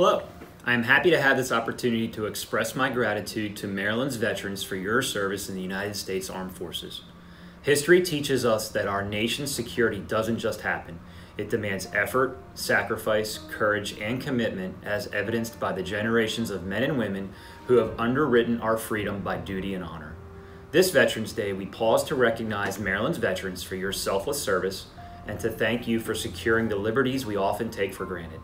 Hello. I am happy to have this opportunity to express my gratitude to Maryland's veterans for your service in the United States Armed Forces. History teaches us that our nation's security doesn't just happen. It demands effort, sacrifice, courage, and commitment as evidenced by the generations of men and women who have underwritten our freedom by duty and honor. This Veterans Day, we pause to recognize Maryland's veterans for your selfless service and to thank you for securing the liberties we often take for granted.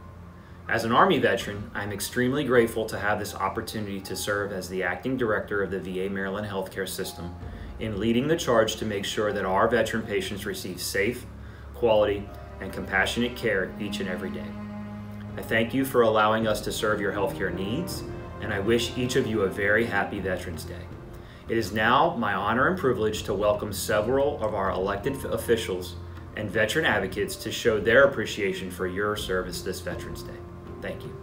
As an Army veteran, I am extremely grateful to have this opportunity to serve as the acting director of the VA Maryland healthcare system in leading the charge to make sure that our veteran patients receive safe, quality, and compassionate care each and every day. I thank you for allowing us to serve your healthcare needs, and I wish each of you a very happy Veterans Day. It is now my honor and privilege to welcome several of our elected officials and veteran advocates to show their appreciation for your service this Veterans Day. Thank you.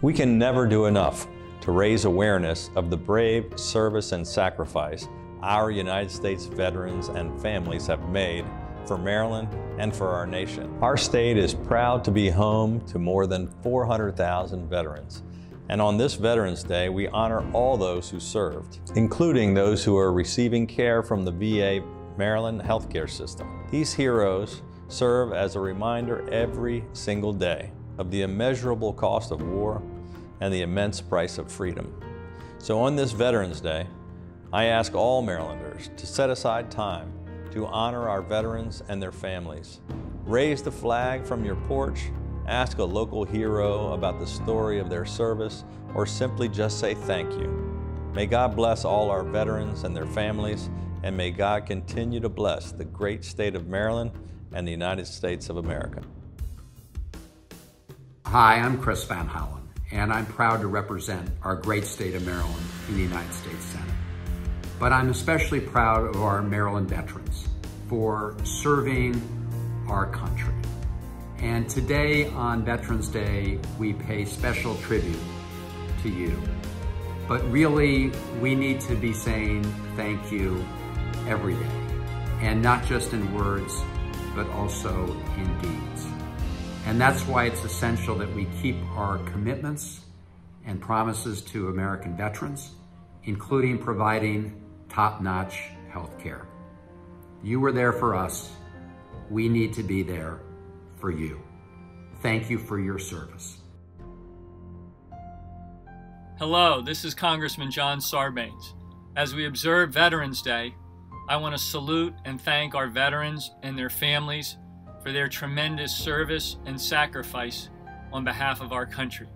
We can never do enough to raise awareness of the brave service and sacrifice our United States veterans and families have made for Maryland and for our nation. Our state is proud to be home to more than 400,000 veterans. And on this Veterans Day, we honor all those who served, including those who are receiving care from the VA Maryland healthcare system. These heroes serve as a reminder every single day of the immeasurable cost of war and the immense price of freedom. So on this Veterans Day, I ask all Marylanders to set aside time to honor our veterans and their families. Raise the flag from your porch, ask a local hero about the story of their service, or simply just say thank you. May God bless all our veterans and their families, and may God continue to bless the great state of Maryland and the United States of America. Hi, I'm Chris Van Hollen and I'm proud to represent our great state of Maryland in the United States Senate. But I'm especially proud of our Maryland veterans for serving our country. And today on Veterans Day, we pay special tribute to you. But really, we need to be saying thank you every day. And not just in words, but also in deeds. And that's why it's essential that we keep our commitments and promises to American veterans, including providing top-notch health care. You were there for us. We need to be there for you. Thank you for your service. Hello, this is Congressman John Sarbanes. As we observe Veterans Day, I want to salute and thank our veterans and their families for their tremendous service and sacrifice on behalf of our country.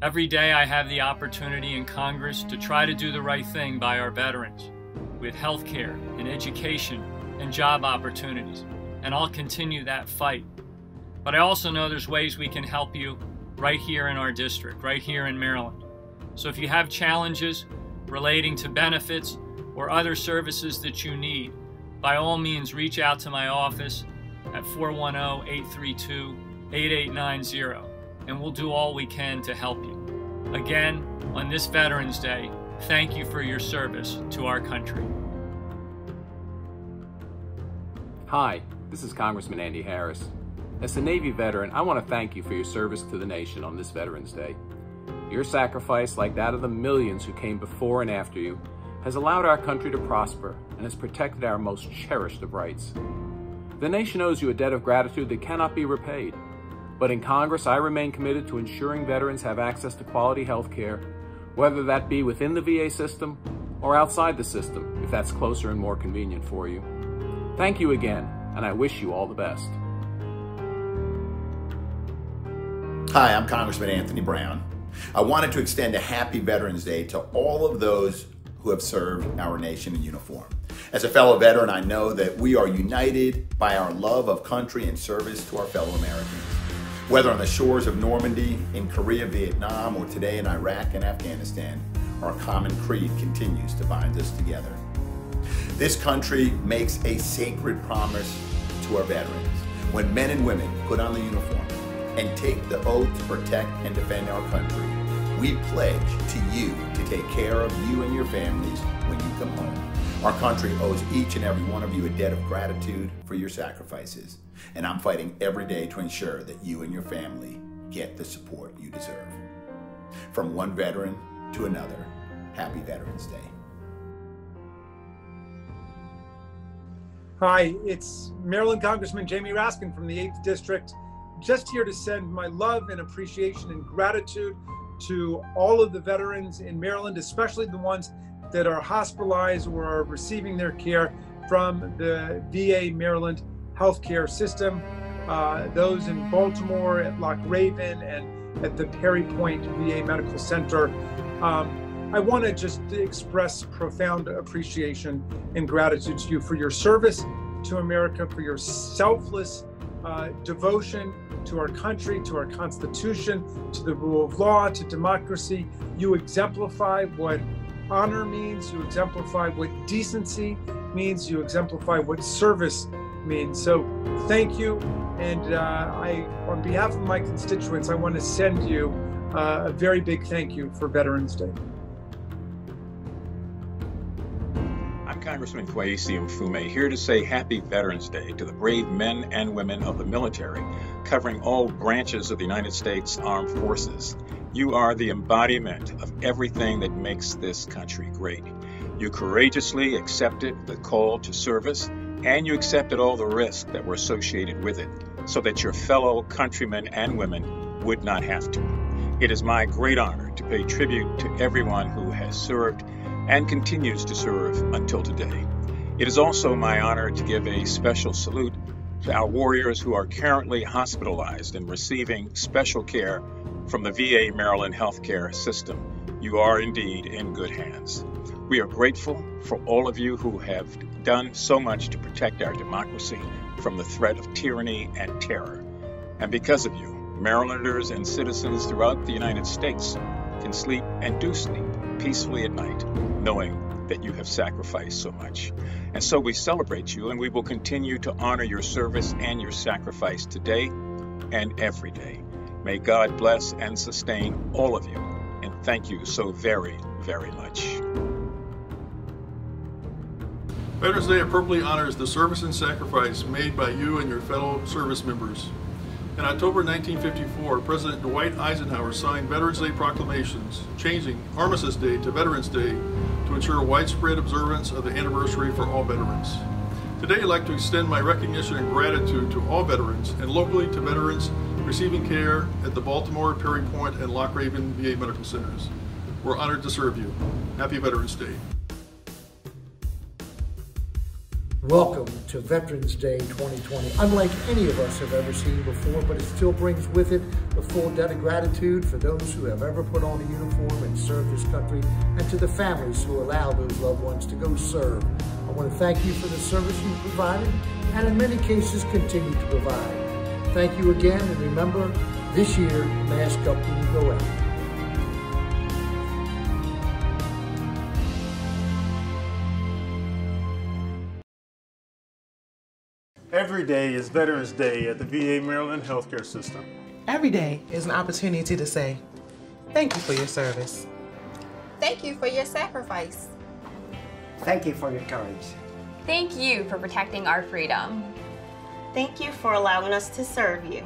Every day I have the opportunity in Congress to try to do the right thing by our veterans with health care and education and job opportunities, and I'll continue that fight. But I also know there's ways we can help you right here in our district, right here in Maryland. So if you have challenges relating to benefits or other services that you need, by all means reach out to my office at 410-832-8890 and we'll do all we can to help you. Again, on this Veterans Day, thank you for your service to our country. Hi, this is Congressman Andy Harris. As a Navy veteran, I want to thank you for your service to the nation on this Veterans Day. Your sacrifice, like that of the millions who came before and after you, has allowed our country to prosper and has protected our most cherished of rights. The nation owes you a debt of gratitude that cannot be repaid. But in Congress, I remain committed to ensuring veterans have access to quality health care, whether that be within the VA system or outside the system, if that's closer and more convenient for you. Thank you again, and I wish you all the best. Hi, I'm Congressman Anthony Brown. I wanted to extend a happy Veterans Day to all of those who have served our nation in uniform. As a fellow veteran, I know that we are united by our love of country and service to our fellow Americans. Whether on the shores of Normandy, in Korea, Vietnam, or today in Iraq and Afghanistan, our common creed continues to bind us together. This country makes a sacred promise to our veterans. When men and women put on the uniform and take the oath to protect and defend our country, we pledge to you to take care of you and your families when you come home. Our country owes each and every one of you a debt of gratitude for your sacrifices, and I'm fighting every day to ensure that you and your family get the support you deserve. From one veteran to another, happy Veterans Day. Hi, it's Maryland Congressman Jamie Raskin from the 8th District, just here to send my love and appreciation and gratitude to all of the veterans in Maryland, especially the ones that are hospitalized or are receiving their care from the VA Maryland healthcare system. Uh, those in Baltimore, at Loch Raven, and at the Perry Point VA Medical Center. Um, I want to just express profound appreciation and gratitude to you for your service to America, for your selfless uh, devotion to our country, to our Constitution, to the rule of law, to democracy. You exemplify what honor means, you exemplify what decency means, you exemplify what service means. So thank you. And uh, I, on behalf of my constituents, I want to send you uh, a very big thank you for Veterans Day. Congressman Kweisi Mfume here to say Happy Veterans Day to the brave men and women of the military, covering all branches of the United States Armed Forces. You are the embodiment of everything that makes this country great. You courageously accepted the call to service, and you accepted all the risks that were associated with it, so that your fellow countrymen and women would not have to. It is my great honor to pay tribute to everyone who has served and continues to serve until today. It is also my honor to give a special salute to our warriors who are currently hospitalized and receiving special care from the VA Maryland healthcare system. You are indeed in good hands. We are grateful for all of you who have done so much to protect our democracy from the threat of tyranny and terror. And because of you, Marylanders and citizens throughout the United States can sleep and do sleep peacefully at night, knowing that you have sacrificed so much. And so we celebrate you, and we will continue to honor your service and your sacrifice today and every day. May God bless and sustain all of you, and thank you so very, very much. Veterans Day appropriately honors the service and sacrifice made by you and your fellow service members. In October 1954, President Dwight Eisenhower signed Veterans Day proclamations, changing Armistice Day to Veterans Day to ensure widespread observance of the anniversary for all veterans. Today, I'd like to extend my recognition and gratitude to all veterans and locally to veterans receiving care at the Baltimore, Perry Point, and Loch Raven VA Medical Centers. We're honored to serve you. Happy Veterans Day. Welcome to Veterans Day 2020. Unlike any of us have ever seen before, but it still brings with it the full debt of gratitude for those who have ever put on a uniform and served this country, and to the families who allow those loved ones to go serve. I want to thank you for the service you provided, and in many cases continue to provide. Thank you again, and remember, this year, mask up when you go out. Every day is Veterans Day at the VA Maryland Healthcare System. Every day is an opportunity to say, thank you for your service. Thank you for your sacrifice. Thank you for your courage. Thank you for protecting our freedom. Thank you for allowing us to serve you.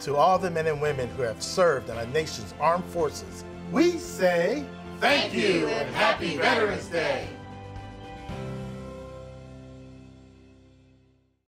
To all the men and women who have served in our nation's armed forces, we say thank you and happy Veterans Day.